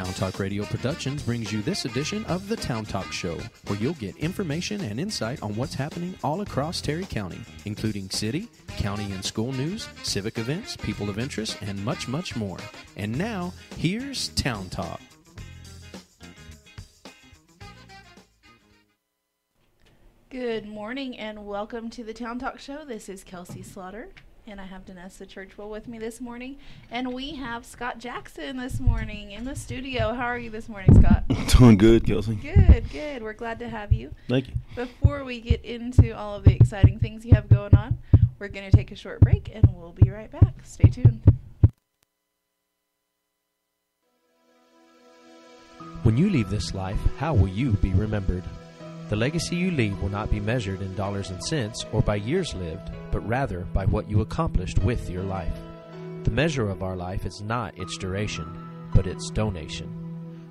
Town Talk Radio Productions brings you this edition of the Town Talk Show, where you'll get information and insight on what's happening all across Terry County, including city, county and school news, civic events, people of interest, and much, much more. And now, here's Town Talk. Good morning and welcome to the Town Talk Show. This is Kelsey Slaughter, and I have Danessa Churchwell with me this morning. And we have Scott Jackson this morning in the studio. How are you this morning, Scott? Doing good, Kelsey. Good, good. We're glad to have you. Thank you. Before we get into all of the exciting things you have going on, we're going to take a short break and we'll be right back. Stay tuned. When you leave this life, how will you be remembered? The legacy you leave will not be measured in dollars and cents or by years lived, but rather by what you accomplished with your life. The measure of our life is not its duration, but its donation.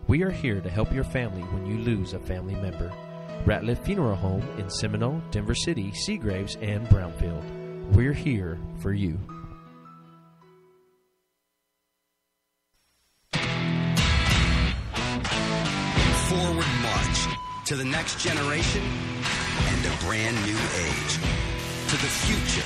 We are here to help your family when you lose a family member. Ratliff Funeral Home in Seminole, Denver City, Seagraves, and Brownfield. We're here for you. To the next generation and a brand new age. To the future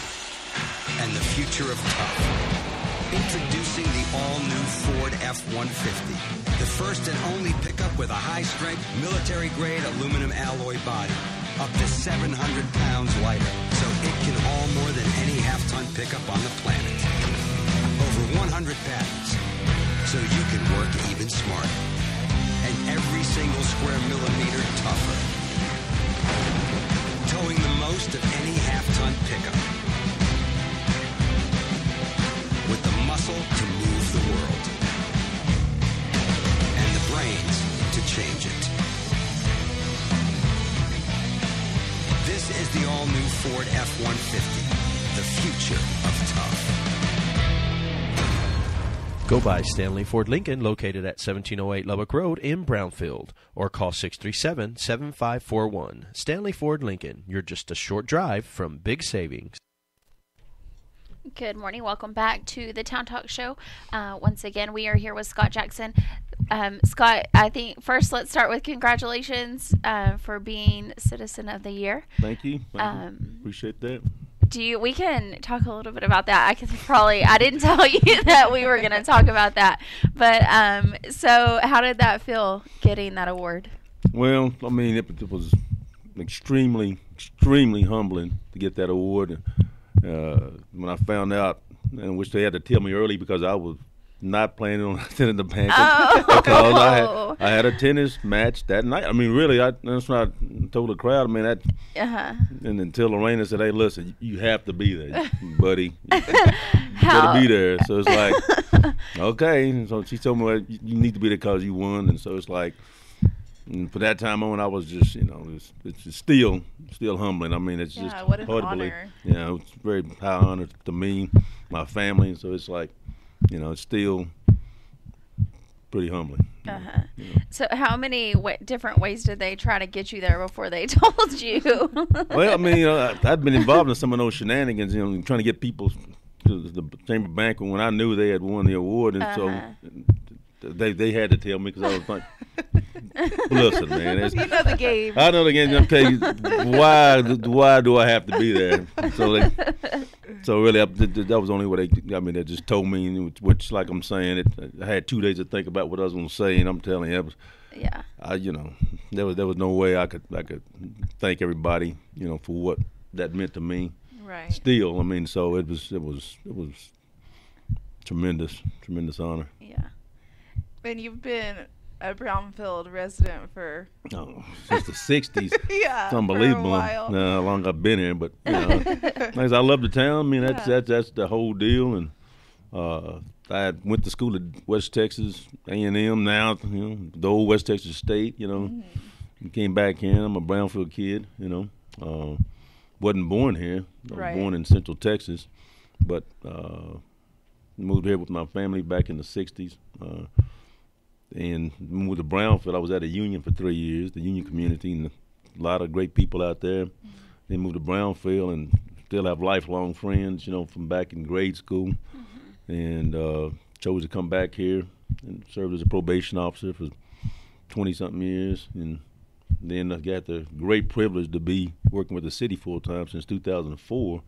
and the future of tough. Introducing the all-new Ford F-150. The first and only pickup with a high-strength, military-grade aluminum alloy body. Up to 700 pounds lighter, so it can haul more than any half-ton pickup on the planet. Over 100 patents, so you can work even smarter and every single square millimeter tougher. Towing the most of any half-ton pickup. With the muscle to move the world. And the brains to change it. This is the all-new Ford F-150. The future of tough. Go by Stanley Ford Lincoln, located at 1708 Lubbock Road in Brownfield, or call 637 7541. Stanley Ford Lincoln, you're just a short drive from big savings. Good morning. Welcome back to the Town Talk Show. Uh, once again, we are here with Scott Jackson. Um, Scott, I think first let's start with congratulations uh, for being Citizen of the Year. Thank you. Thank Um, you. Appreciate that. Do you? We can talk a little bit about that. I could probably. I didn't tell you that we were going to talk about that. But um, so how did that feel getting that award? Well, I mean, it, it was extremely, extremely humbling to get that award. Uh, when I found out, and I wish they had to tell me early because I was not planning on attending the banquet Oh. because I had, I had a tennis match that night. I mean, really, I that's what I told the crowd. I mean, that Uh huh. and until Lorena said, "Hey, listen, you have to be there, buddy. You better be there." So it's like, okay. And so she told me, well, you need to be there because you won, and so it's like, and for that time on, I was just, you know, it's, it's still, still humbling. I mean, it's Yeah, just what an hard to believe. honor. You know, it's very high honor to me, my family, and so it's like, you know, it's still pretty humbling. Uh huh. So how many wa different ways did they try to get you there before they told you? well, I mean, you know, I, I'd been involved in some of those shenanigans, you know, trying to get people to the chamber banquet when I knew they had won the award, and Uh-huh. so they they had to tell me because I was like, listen, man, it's, You know the game. I know the game. Okay, why why do I have to be there? So they, so really, I, th- th- that was only what they. I mean, they just told me, which, which like I'm saying, it, I had two days to think about what I was going to say, and I'm telling you, it was, yeah. I, you know, there was there was no way I could I could thank everybody, you know, for what that meant to me. Right. Still, I mean, so it was it was it was tremendous, tremendous honor. Yeah. And you've been a Brownfield resident for Oh, since the '60s. yeah, It's unbelievable. Uh, how long I've been here, but you know, I, love the town. I mean, that's Yeah. that's that's the whole deal. And uh, I went to school at West Texas A and M. Now, you know, the old West Texas State. You know, Mm-hmm. came back here. I'm a Brownfield kid. You know, uh, wasn't born here. I was Right. born in Central Texas, but uh, moved here with my family back in the '60s. And moved to Brownfield. I was at a union for three years, the union community, and a lot of great people out there. Then moved to Brownfield and still have lifelong friends, you know, from back in grade school. And uh, chose to come back here and served as a probation officer for twenty something years, and then I got the great privilege to be working with the city full time since 2004,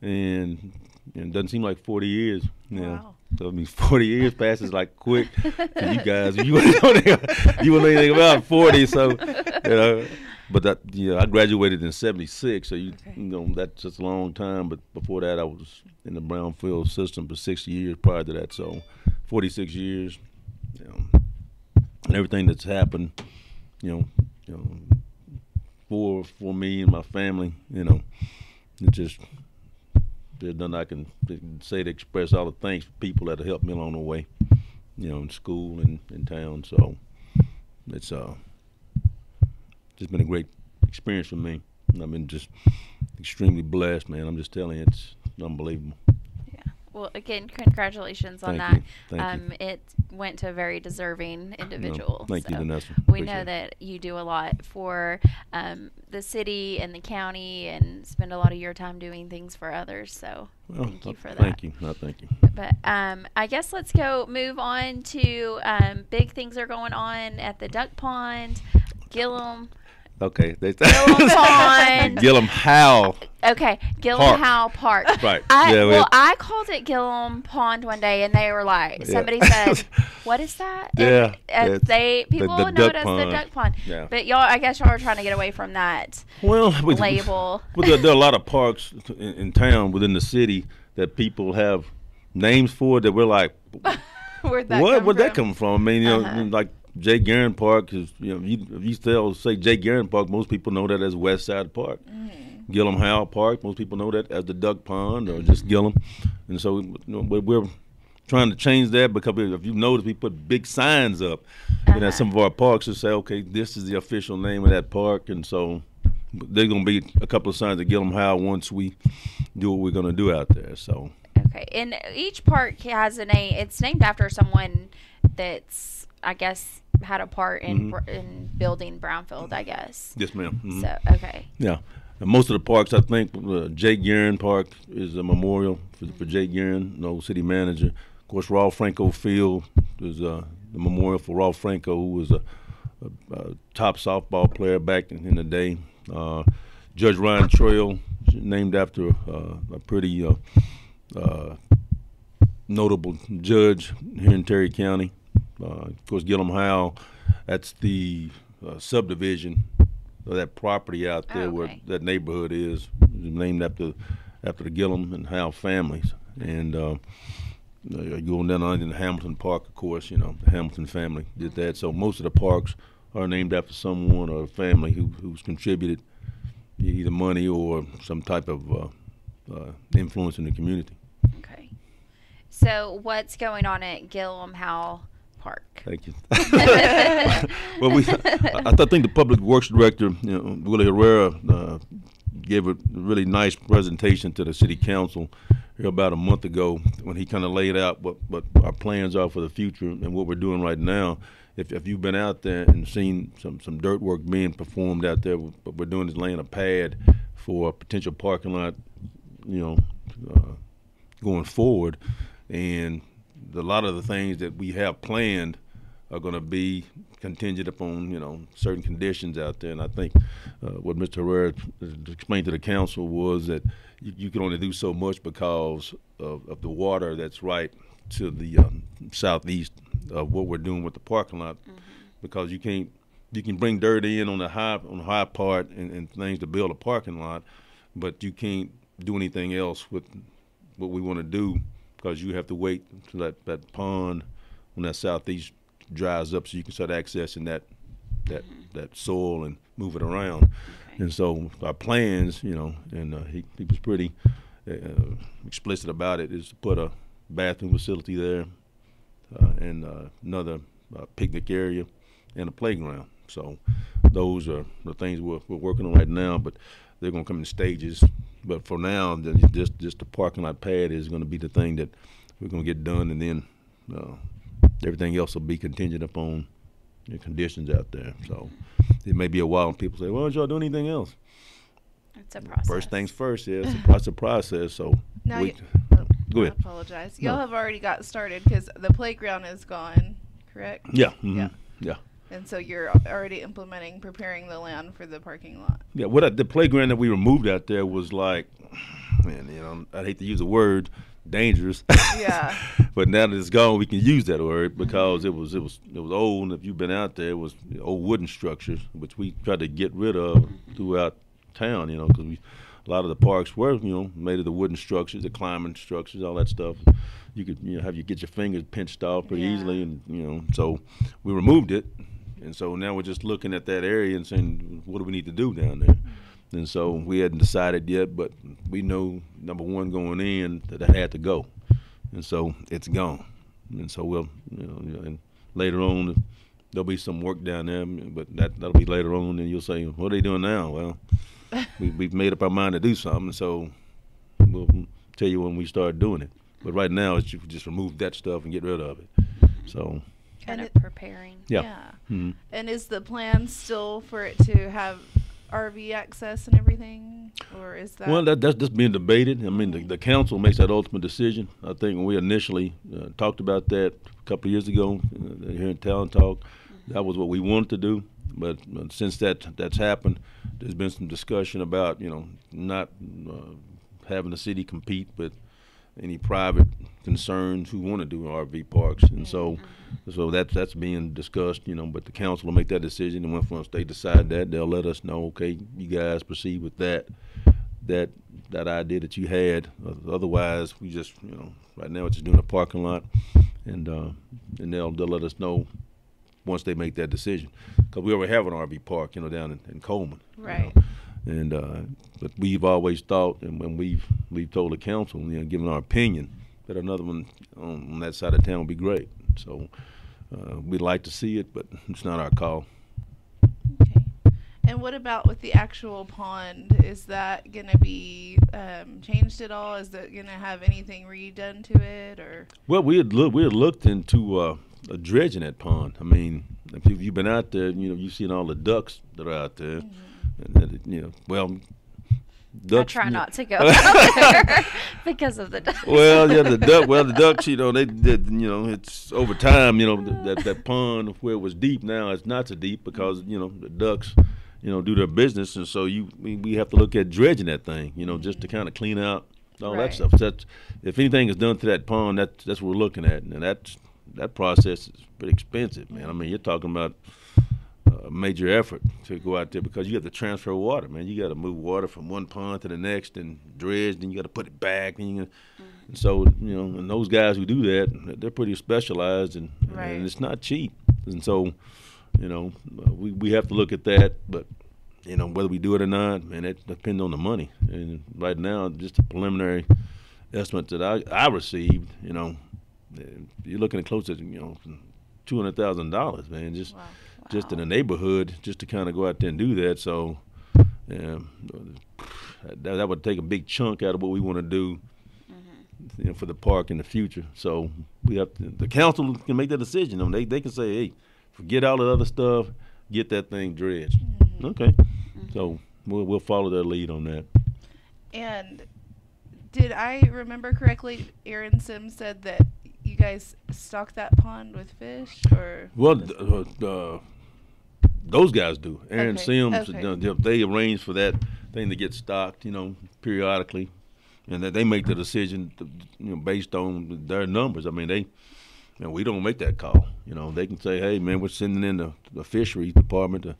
and, and it doesn't seem like 40 years now. Wow. So I mean, 40 years passes like quick you guys. You wouldn't know anything, you wouldn't know anything about 40, so you know. But that you know, I graduated in '76, so you, Okay. you know that's just a long time. But before that, I was in the Brownfield system for six years prior to that, so 46 years. You know, and everything that's happened, you know, you know, for for me and my family, you know, it just there's nothing I can say to express all the thanks for people that have helped me along the way, you know, in school and in town. So it's uh just been a great experience for me. I've been just extremely blessed, man. I'm just telling you, it's unbelievable. Yeah. Well, again, congratulations on Thank that. you. Thank um, you. It went to a very deserving No, individual. thank you, so Vanessa. We Appreciate know that you do a lot for um, the city and the county and spend a lot of your time doing things for others. So Well, thank you for that. Thank you. No, thank you. But um, I guess let's go move on to um, big things are going on at the duck pond, Gillum. Okay. They, Gillum Pond. Gillum Howe. Okay, Gillum Park. Howe Park. Right. I, Yeah, we- well, I called it Gillum Pond one day, and they were like, Yeah. somebody said, "What is that?" And, Yeah, it's they people the know it as the duck pond. Yeah. But y'all, I guess y'all are trying to get away from that Well, we, label. Well, there, there are a lot of parks in, in town within the city that people have names for that we're like, Where'd that what? come Where'd that from? come from? I mean, you know, Uh-huh. like Jay Garren Park is, you know, you, if you still say Jay Garren Park, most people know that as West Side Park. Mm. Gillum Howe Park, most people know that as the Duck Pond or just Gillum. And so, you know, we're trying to change that because if you notice, we put big signs up and at uh-huh. some of our parks to say, okay, this is the official name of that park. And so there's going to be a couple of signs at Gillum Howe once we do what we're going to do out there. So, Okay, and each park has a name. It's named after someone that's, I guess, had a part in Mm-hmm. in building Brownfield. I guess. yes, madam Mhm. So okay, Yeah. And most of the parks, I think, uh, Jay Guerin Park is a memorial for, for Jay Guerin, the old city manager. Of course, Rolf Franco Field is uh, the memorial for Rolf Franco, who was a, a, a top softball player back in, in the day. Uh, Judge Ryan Trail, named after uh, a pretty uh, uh, notable judge here in Terry County. Uh, of course, Gillum Howe, that's the uh, subdivision of that property out there Oh, where that neighborhood is, named after after the Gillum and Howe families. And uh, uh, going down on the Hamilton Park, of course, you know the Hamilton family did that. So most of the parks are named after someone or a family who who's contributed either money or some type of uh, uh, influence in the community. okay. So what's going on at Gillum Howe Park? Thank you. well, we, I, I think the public works director, you know, Willie Herrera, uh, gave a really nice presentation to the city council here about a month ago when he kind of laid out what, what our plans are for the future and what we're doing right now. If, if you've been out there and seen some, some dirt work being performed out there, what we're doing is laying a pad for a potential parking lot, you know, uh, going forward. And a lot of the things that we have planned are going to be contingent upon you know certain conditions out there. And I think uh, what Mr. Herrera explained to the council was that you, you can only do so much because of, of the water that's right to the um, southeast of what we're doing with the parking lot, because you can't you can bring dirt in on the high on the high part and, and things to build a parking lot, but you can't do anything else with what we want to do because you have to wait until that, that pond on that southeast dries up so you can start accessing that that that soil and move it around. And so our plans, you know, and uh, he, he was pretty uh, explicit about it, is to put a bathroom facility there uh, and uh, another uh, picnic area and a playground. So those are the things we're, we're working on right now, but they're going to come in stages. But for now, then just just the parking lot pad is going to be the thing that we're going to get done, and then uh, everything else will be contingent upon the conditions out there. So it may be a while, and people say, "Well, don't y'all do anything else?" It's a process. First things first, yeah, it's a, pro- it's a process. So Now we, you- oh, Go I ahead. apologize. Y'all No. have already got started because the playground is gone, correct? Yeah. mhm, Yeah. Yeah. And so you're already implementing, preparing the land for the parking lot. Yeah, what I, the playground that we removed out there was like, man, you know, I hate to use the word dangerous. Yeah. but now that it's gone, we can use that word mm-hmm. because it was it was it was old. And if you've been out there, it was old wooden structures, which we tried to get rid of throughout town. You know, because we a lot of the parks were you know made of the wooden structures, the climbing structures, all that stuff. You could you know have you get your fingers pinched off pretty Yeah. easily, and you know, so we removed it. And so now we're just looking at that area and saying, what do we need to do down there? Mm-hmm. And so we hadn't decided yet, but we know number one going in that it had to go, and so it's gone. And so we'll, you know, and later on there'll be some work down there, but that that'll be later on. And you'll say, what are they doing now? Well, we, we've made up our mind to do something, so we'll tell you when we start doing it. But right now, it's just, just remove that stuff and get rid of it. So Kind And of it- preparing. yeah. Mhm. And is the plan still for it to have RV access and everything, or is that? Well, that, that's just being debated. I mean, the, the council makes that ultimate decision. I think when we initially uh, talked about that a couple of years ago uh, here in Town Talk, that was what we wanted to do. But uh, since that that's happened, there's been some discussion about you know not uh, having the city compete with any private concerns who want to do RV parks, and so so that's that's being discussed, you know. But the council will make that decision, and once once they decide that, they'll let us know. Okay, you guys proceed with that that that idea that you had. Otherwise, we just you know right now it's just doing a parking lot, and uh, and they'll they'll let us know once they make that decision because we already have an RV park, you know, down in, in Coleman. you know. And uh, but we've always thought, and when we've we've told the council, you know, given our opinion, that another one on, that side of town would be great. So uh, we'd like to see it, but it's not our call. Okay. And what about with the actual pond? Is that going to be um, changed at all? Is that going to have anything redone to it, or? Well, we had look, we had looked into uh, a dredging that pond. I mean, if you- you've been out there, you know, you've seen all the ducks that are out there, that, it- you know, well, I try not to go there because of the ducks. well, yeah, the duck. Well, the ducks, you know, they, they, you know, it's over time, you know, that that pond where it was deep now it's not so deep because you know the ducks, you know, do their business, and so you we, we have to look at dredging that thing, you know, just to mm-hmm. kind of clean out all Right. that stuff. So that's if anything is done to that pond, that's that's what we're looking at, and that's that process is pretty expensive, man. I mean, you're talking about a major effort to go out there because you have to transfer water, man. You got to move water from one pond to the next and dredge, then you got to put it back. And, you, and so, you know, and those guys who do that, they're pretty specialized and, Right. and it's not cheap. And so, you know, uh, we, we have to look at that. But, you know, whether we do it or not, man, it depends on the money. And right now, just a preliminary estimate that I, I received, you know, uh, you're looking at close to, you know, $200,000, man, just Wow. Just in the neighborhood, just to kind of go out there and do that. So, yeah, that, that would take a big chunk out of what we want to do you know, for the park in the future. So we have to, the council can make that decision. I mean, they they can say, hey, forget all the other stuff, get that thing dredged. Okay, so we'll we'll follow their lead on that. And did I remember correctly? Aaron Sims said that you guys stock that pond with fish, or Well, uh, uh, those guys do. Aaron Okay, Sims, okay. they, arrange for that thing to get stocked, you know, periodically, and that they make the decision, to, you know, based on their numbers. I mean, they, know, we don't make that call. You know, they can say, hey, man, we're sending in the, the fisheries department to,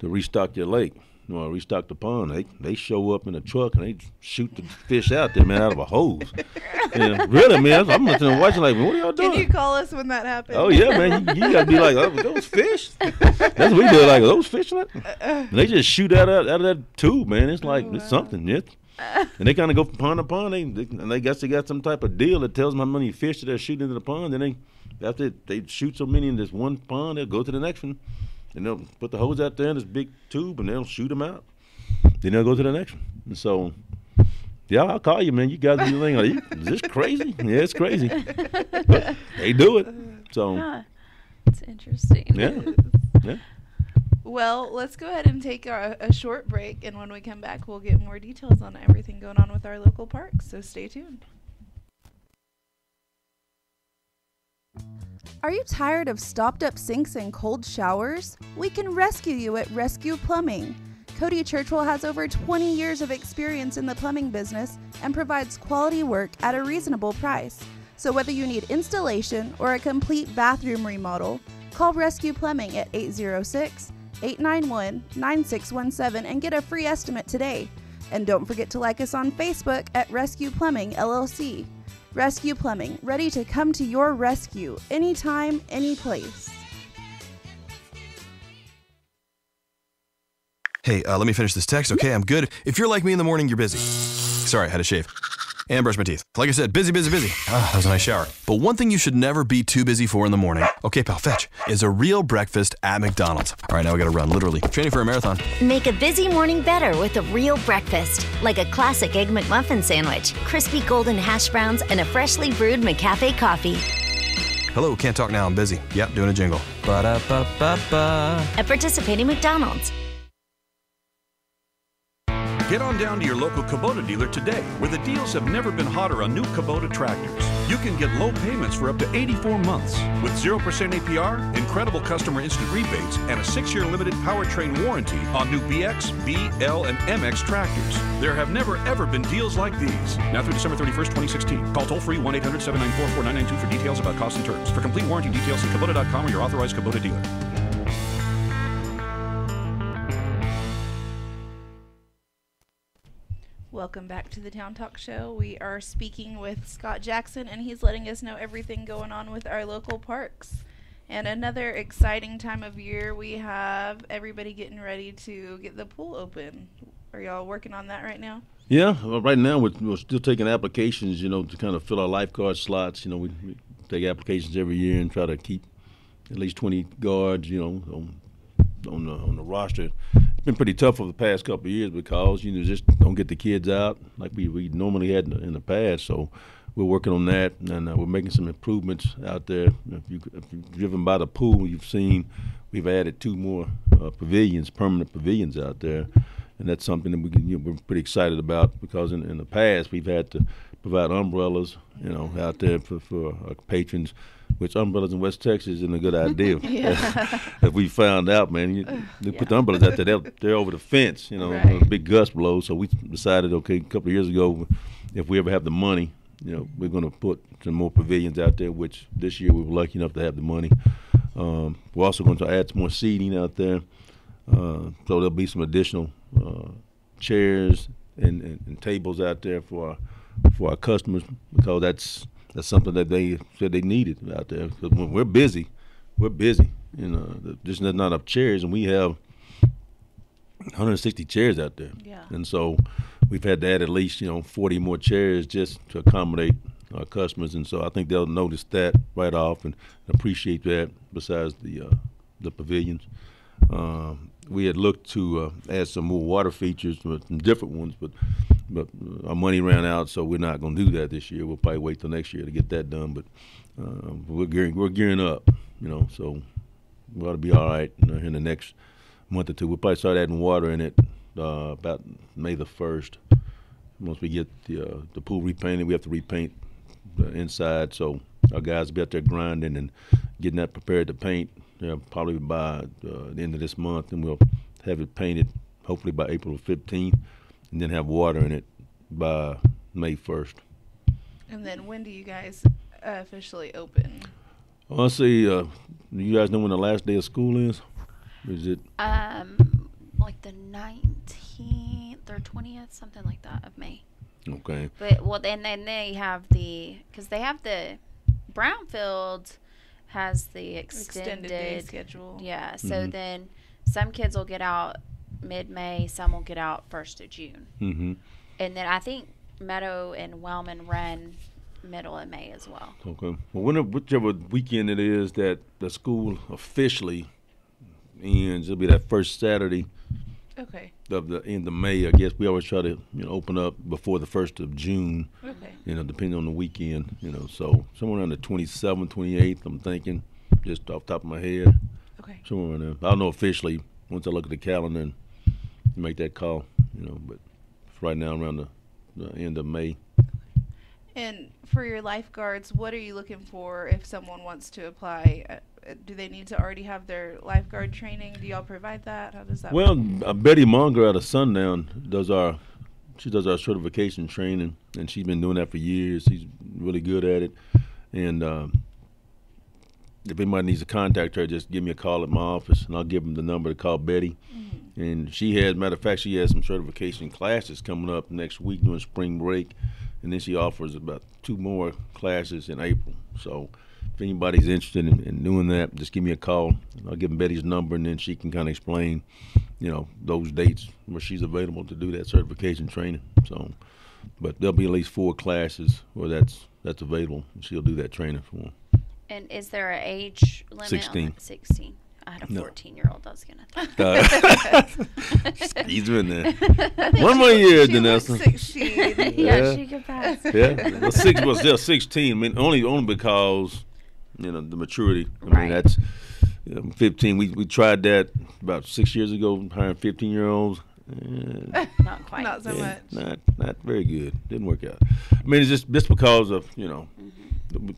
to restock your lake. You know, restock the pond. They they show up in a truck and they shoot the fish out there, man, out of a hose. yeah, really, man. I'm looking and watching like, what are y'all doing? can you call us when that happens? Oh yeah, man. You, you gotta be like, oh, those fish. That's what we do. Like, those fish. And they just shoot out of, out of that tube, man. It's like Oh, it's something. Yeah. And they kind of go from pond to pond. They, they and they guess they got some type of deal that tells them how many fish that they're shooting into the pond. Then they after they shoot so many in this one pond, they'll go to the next one, and they'll put the hose out there in this big tube, and they'll shoot them out. Then they'll go to the next one. And so. Yeah, I'll call you, man. You guys do your thing. Are you, is this crazy? Yeah, it's crazy. But they do it. So Huh. It's interesting. yeah, yeah. Well, let's go ahead and take a short break, and when we come back, we'll get more details on everything going on with our local parks. So stay tuned. Are you tired of stopped up sinks and cold showers? We can rescue you at Rescue Plumbing. Cody Churchwell has over 20 years of experience in the plumbing business and provides quality work at a reasonable price. So whether you need installation or a complete bathroom remodel, call Rescue Plumbing at 806 891 9617 and get a free estimate today. And don't forget to like us on Facebook at Rescue Plumbing LLC. Rescue Plumbing, ready to come to your rescue anytime, any place. Hey, uh, let me finish this text. Okay, I'm good. If you're like me in the morning, you're busy. Sorry, I had to shave and brush my teeth. Like I said, busy, busy, busy. Ah, that was a nice shower. But one thing you should never be too busy for in the morning, okay, pal, fetch, is a real breakfast at McDonald's. All right, now we gotta run, literally. Training for a marathon. Make a busy morning better with a real breakfast, like a classic Egg McMuffin sandwich, crispy golden hash browns, and a freshly brewed McCafe coffee. Hello, can't talk now, I'm busy. Yep, doing a jingle. Ba-da-ba-ba-ba. At participating McDonald's. Get on down to your local Kubota dealer today, where the deals have never been hotter on new Kubota tractors. You can get low payments for up to 84 months with 0% APR, incredible customer instant rebates, and a six year limited powertrain warranty on new BX, B, L, and MX tractors. There have never ever been deals like these. Now through December 31st, 2016. Call toll free 1 800 794 4992 for details about costs and terms. For complete warranty details, see Kubota.com or your authorized Kubota dealer. Welcome back to the Town Talk Show. We are speaking with Scott Jackson, and he's letting us know everything going on with our local parks. And another exciting time of year, we have everybody getting ready to get the pool open. Are y'all working on that right now? Yeah, well, right now we're, we're still taking applications, you know, to kind of fill our lifeguard slots. You know, we, we take applications every year and try to keep at least 20 guards, you know, on, on the on the roster. It's been pretty tough over the past couple of years because you know just don't get the kids out like we, we normally had in the, in the past. So we're working on that and uh, we're making some improvements out there. If, you, you've driven by the pool, you've seen we've added two more uh, pavilions, permanent pavilions out there, and that's something that we can, you know, we're pretty excited about because in, in the past we've had to provide umbrellas, you know, out there for, for patrons which umbrellas in West Texas isn't a good idea. If we found out, man, you, they put the umbrellas out there, they're, they're over the fence, you know, Right. a big gust blows. So we decided, okay, a couple of years ago, if we ever have the money, you know, we're going to put some more pavilions out there, which this year we were lucky enough to have the money. Um, we're also going to add some more seating out there. Uh, so there'll be some additional uh, chairs and, and, and tables out there for our, for our customers because that's that's something that they said they needed out there. 'Cause when we're busy, we're busy. You know, there's not enough chairs, and we have 160 chairs out there. Yeah. And so we've had to add at least you know 40 more chairs just to accommodate our customers, and so I think they'll notice that right off and appreciate that. Besides the uh, the pavilions, um, we had looked to uh, add some more water features, but some different ones, but but uh, our money ran out, so we're not going to do that this year. We'll probably wait till next year to get that done. But uh, we're gearing we're gearing up, you know, so we ought to be all right you know, in the next month or two. We'll probably start adding water in it uh, about May the first. Once we get the uh, the pool repainted, we have to repaint the inside. So our guys will be out there grinding and getting that prepared to paint. You know, probably by uh, the end of this month, and we'll have it painted hopefully by April fifteenth, and then have water in it by May first. And then when do you guys uh, officially open? Honestly, uh, do you guys know when the last day of school is? Is it Um, like the 19th or 20th, something like that of May. okay? But well, then then they have the because they have the Brownfield has the extended, Extended day schedule. Yeah, so Mhm. then some kids will get out mid May, some will get out first of June, Mm-hmm. and then I think Meadow and Wellman run middle of May as well. Okay. Well, whenever, whichever weekend it is that the school officially ends, it'll be that first Saturday Okay. of the end of May. I guess we always try to you know open up before the first of June. Okay. You know, depending on the weekend. You know, so somewhere around the 27th, 28th. I'm thinking, just off the top of my head. Okay. Somewhere around there. I don't know officially once I look at the calendar and make that call. You know, but right now around the, the end of May. And for your lifeguards, what are you looking for if someone wants to apply? Uh, uh, do they need to already have their lifeguard training? Do y'all provide that? How does that Well, work? uh, Betty Monger out of Sundown does our she does our certification training, and she's been doing that for years. She's really good at it, and um, if anybody needs to contact her, just give me a call at my office, and I'll give them the number to call Betty. And she has, matter of fact, she has some certification classes coming up next week during spring break, and then she offers about two more classes in April. So if anybody's interested in, in doing that, just give me a call. I'll give them Betty's number, and then she can kind of explain, you know, those dates where she's available to do that certification training. So, but there'll be at least four classes where that's that's available. And she'll do that training for them. And is there an age limit? 16. On 16. I had a No. 14 year old. I was gonna. Uh, he's in there. One more year, she looks Danessa. 16. yeah, Yeah. she could pass. yeah, well, six was still sixteen. I mean, only only because you know the maturity. I Right. mean, that's you know, fifteen. We we tried that about six years ago, hiring fifteen year olds. Not quite. Not so yeah, much. not not very good. Didn't work out. I mean, it's just just because of you know the,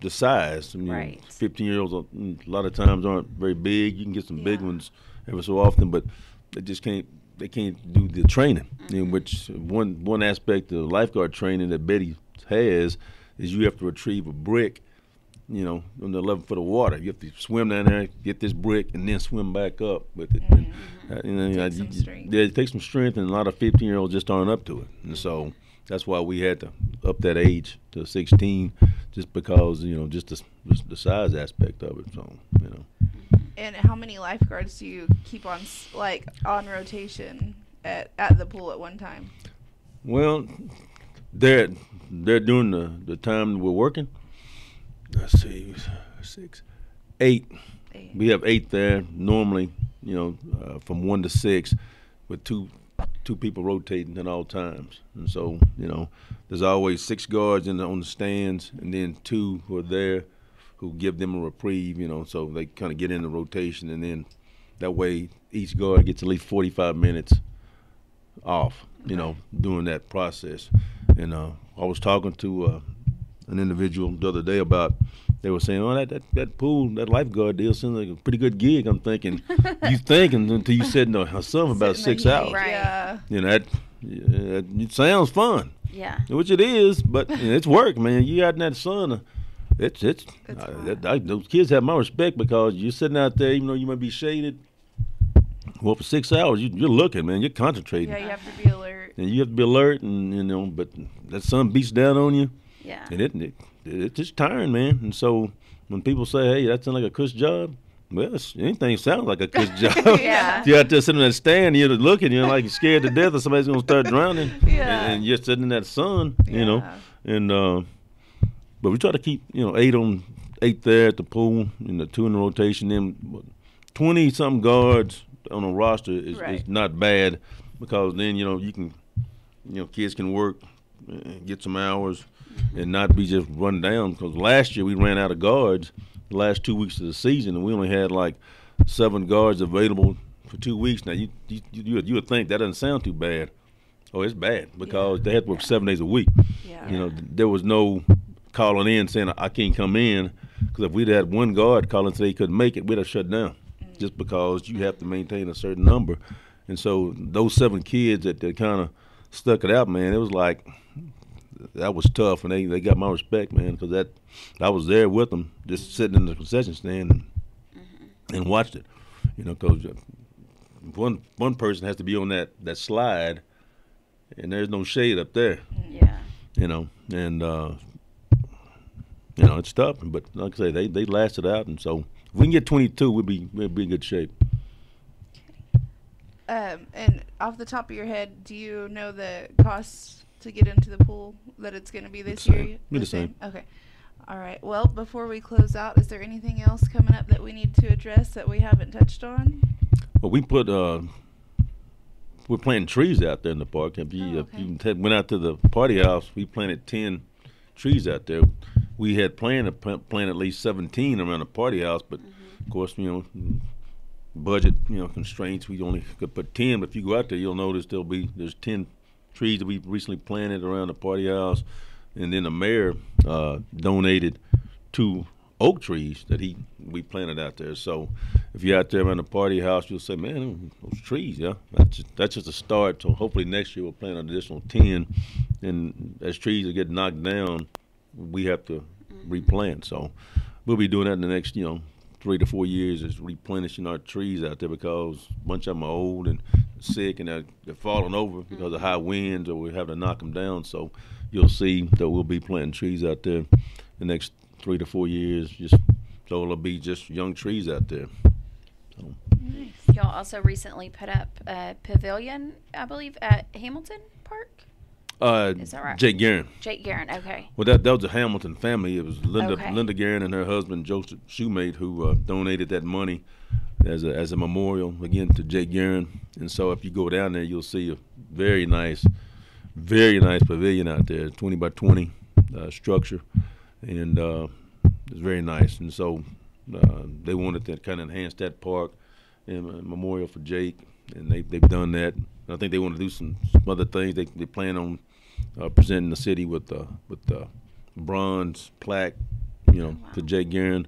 the size. I mean, Right. fifteen year olds uh, mm, a lot of times aren't very big. You can get some big ones every so often, but they just can't. They can't do the training. You know, mm-hmm. which one one aspect of lifeguard training that Betty has is you have to retrieve a brick. You know, on the 11 foot of water, you have to swim down there, get this brick, and then swim back up with it. And, uh, you know, Takes you- some strength. yeah, it takes some strength, and a lot of 15 year olds just aren't up to it. And mm-hmm. so that's why we had to up that age to 16, just because you know just the, just the size aspect of it. So you know, And how many lifeguards do you keep on like on rotation at at the pool at one time? well, they're they're doing the the time we're working. Let's see, six, eight. Eight. We have eight there normally. You know, uh, from one to six, with two two people rotating at all times. And so, you know, there's always six guards in the, on the stands, and then two who are there, who give them a reprieve. You know, so they kind of get in the rotation, and then that way each guard gets at least 45 minutes off. You know, during that process. And uh, I was talking to uh, an individual the other day about they were saying, "Oh, that, that that pool, that lifeguard deal seems like a pretty good gig." I'm thinking, you thinking until you sit in the sun for about six heat, hours. Right. Yeah. You know that yeah, it sounds fun, Yeah. which it is, but you know, it's work, man. You out in that sun. uh, It's it's, It's that, I, those kids have my respect because you're sitting out there, even though you might be shaded. Well, for six hours, you, you're looking, man. You're concentrating, Yeah, you have to be alert. and you have to be alert, and you know. But that sun beats down on you, Yeah. and it, it it's just tiring, man. And so when people say, "Hey, that sounds like a cush job," well, it's- anything sounds like a cush job. Yeah. You're out there sitting in that stand, you're looking, you're like scared to death that somebody's gonna start drowning, Yeah. and, and you're sitting in that sun, you know. And uh, but we try to keep you know eight on eight there at the pool, and the two in the rotation. Then twenty something guards on a roster is, Right. is not bad because then you know you can you know kids can work and get some hours and not be just run down because last year we ran out of guards the last two weeks of the season and we only had like seven guards available for two weeks. Now you you you, would- you would think that doesn't sound too bad. Oh it's bad because they had to work seven days a week. Yeah. you know th- there was no calling in saying I can't come in because if we'd had one guard calling say he couldn't make it we'd have shut down mm. just because you have to maintain a certain number. And so those seven kids that, that kind of stuck it out man it was like that was tough, and they, they got my respect, man, because that I was there with them, just sitting in the concession stand and, and watched it, you know, because one one person has to be on that that slide, and there's no shade up there, Yeah. you know, and uh, you know it's tough, but like I say, they they lasted out, and so if we can get 22, we'll be we'll be in good shape. Um, and off the top of your head, do you know the cost to get into the pool that it's going to be this year? same. Be the same. Okay. All right. Well, before we close out, is there anything else coming up that we need to address that we haven't touched on? Well, we put uh, we're planting trees out there in the park. If you Oh, if you went out to the party house, we planted ten trees out there. We had planned to plant, plant at least seventeen around the party house, but of course, you know, budget you know constraints. We only could put ten. But if you go out there, you'll notice there'll be there's ten trees that we recently planted around the party house, and then the mayor uh, donated two oak trees that he we planted out there. So if you're out there around the party house, you'll say, "Man, those trees, yeah." That's just, that's just a start. So hopefully next year we'll plant an additional ten, and as trees are getting knocked down, we have to replant. So we'll be doing that in the next, you know, three to four years is replenishing our trees out there because a bunch of them are old and sick and they're, they're falling over because of high winds or we have to knock them down. So you'll see that we'll be planting trees out there the next three to four years. Just so it'll be just young trees out there. So Y'all also recently put up a pavilion, I believe, at Hamilton Park. uh, Is that right? Jake Guerin. Jake Guerin. Okay. Well, that that was a Hamilton family. It was Linda Okay. Linda Guerin and her husband Joseph Shoemate who uh, donated that money as a as a memorial again to Jake Guerin. And so, if you go down there, you'll see a very nice, very nice pavilion out there, twenty by twenty uh, structure, and uh, it's very nice. And so, uh, they wanted to kind of enhance that park and a memorial for Jake, and they they've done that. I think they want to do some, some other things. They they plan on uh, presenting the city with uh, with bronze plaque, you know, to Jake Guerin.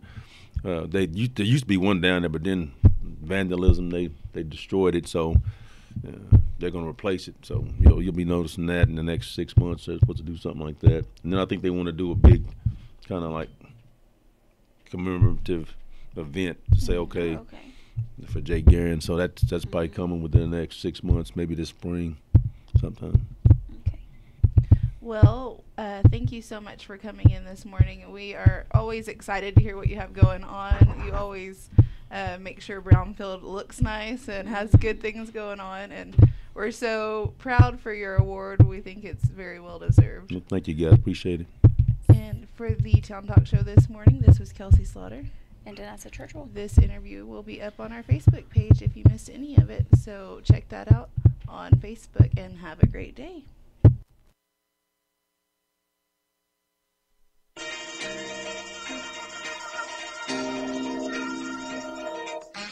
Uh, they used, there used to be one down there, but then vandalism they they destroyed it, so uh, they're going to replace it. So you'll you'll be noticing that in the next six months. They're supposed to do something like that, and then I think they want to do a big kind of like commemorative event to say, okay, Okay. for Jake Guerin. So that's that's probably coming within the next six months, maybe this spring, sometime. Okay. Well, uh, thank you so much for coming in this morning. We are always excited to hear what you have going on. You always uh, make sure Brownfield looks nice and has good things going on, and we're so proud for your award. We think it's very well deserved. Well, Thank you, guys. Appreciate it. And for the Town Talk Show this morning, this was Kelsey Slaughter. And Danessa Churchwell. This interview will be up on our Facebook page if you missed any of it. So check that out on Facebook and have a great day.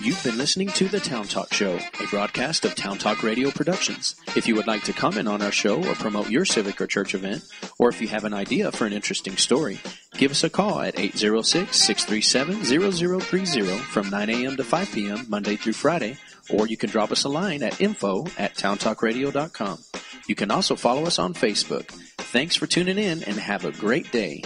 You've been listening to The Town Talk Show, a broadcast of Town Talk Radio Productions. If you would like to comment on our show or promote your civic or church event, or if you have an idea for an interesting story, give us a call at 806-637-0030 from 9 a.m. to 5 p.m. Monday through Friday, or you can drop us a line at info at towntalkradio.com. You can also follow us on Facebook. Thanks for tuning in and have a great day.